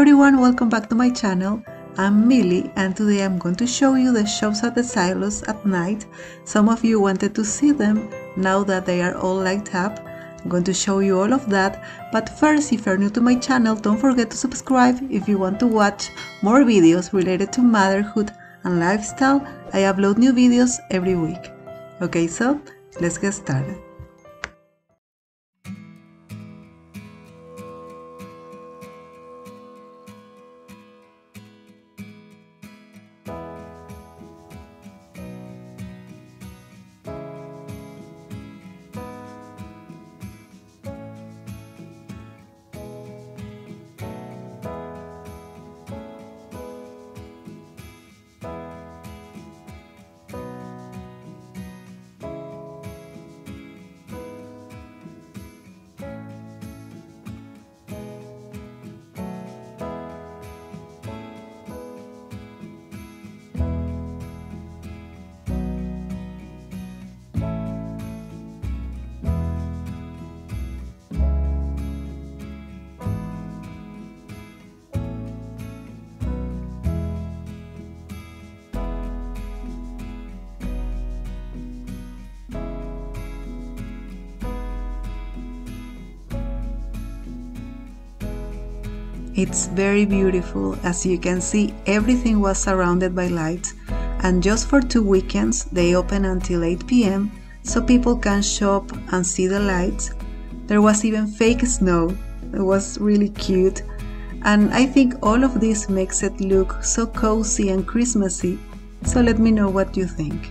everyone, welcome back to my channel. I'm Mily and today I'm going to show you the shops at the silos at night. Some of you wanted to see them now that they are all light up. I'm going to show you all of that, but first if you're new to my channel don't forget to subscribe if you want to watch more videos related to motherhood and lifestyle. I upload new videos every week. Okay, so let's get started. It's very beautiful. As you can see, everything was surrounded by lights. And just for two weekends, they open until 8 pm so people can shop and see the lights. There was even fake snow. It was really cute. And I think all of this makes it look so cozy and Christmassy. So let me know what you think.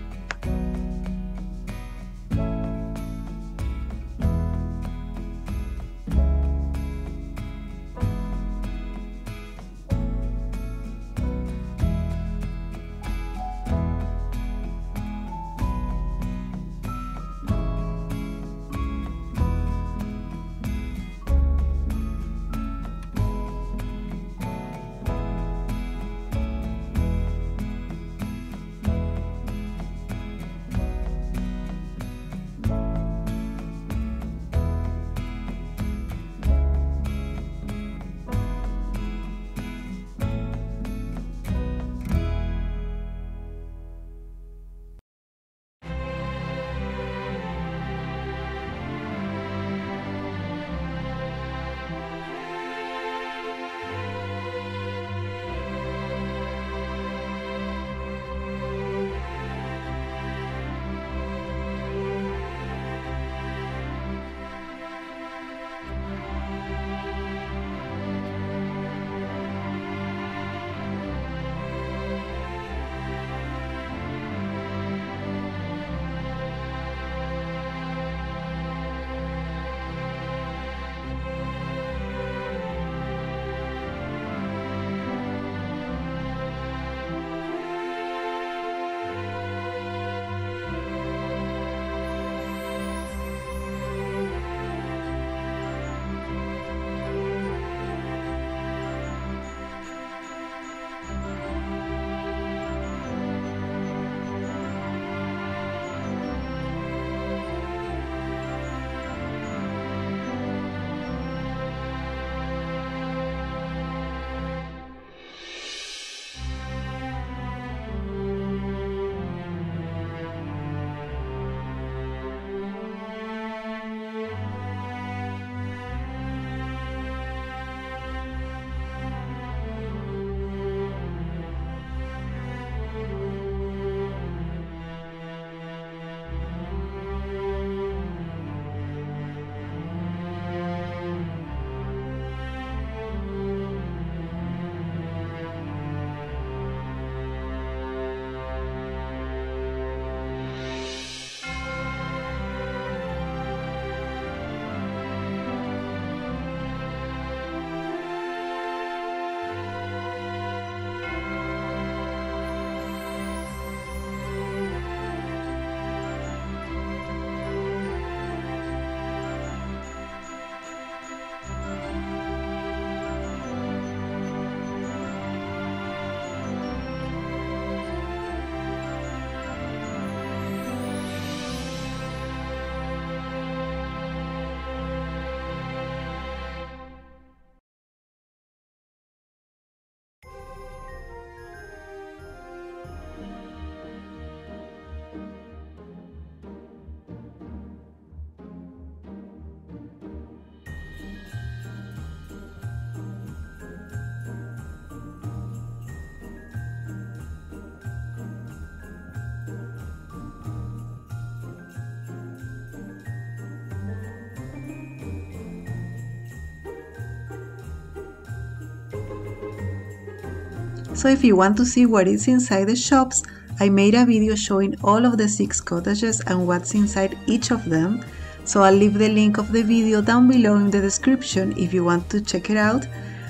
So if you want to see what is inside the shops, I made a video showing all of the six cottages and what's inside each of them. So I'll leave the link of the video down below in the description if you want to check it out.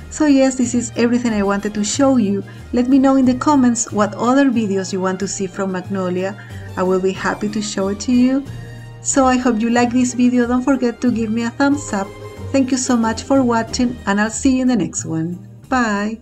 So yes, this is everything I wanted to show you. Let me know in the comments what other videos you want to see from Magnolia. I will be happy to show it to you. So I hope you like this video. Don't forget to give me a thumbs up. Thank you so much for watching and I'll see you in the next one. Bye!